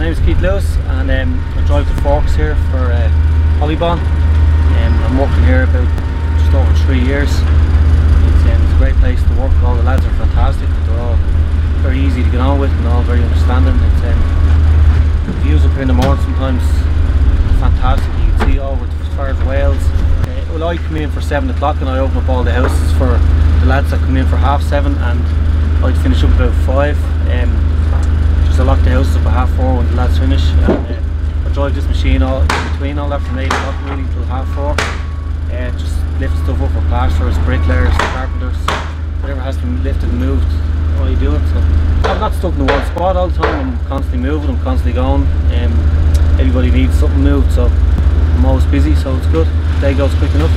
my name is Keith Lewis and um, I drive the Forks here for uh, Hollybond. Um, I'm working here about just over three years. It's, um, it's, a great place to work, all the lads are fantastic, they're all very easy to get on with and all very understanding. It's, um, the views up here in the morning sometimes fantastic, you can see over as far as Wales. Uh, well I come in for 7 o'clock and I open up all the houses for the lads that come in for half 7 and I'd finish up about 5 half four when the lads finish. And, uh, I drive this machine all between all that from eight o'clock really till half four. Uh, just lift stuff up for plasterers, bricklayers, carpenters, whatever has to be lifted and moved. I do it. So I'm not stuck in the one spot all the time. I'm constantly moving. I'm constantly going. Um, everybody needs something moved, so I'm always busy. So it's good. Day goes quick enough.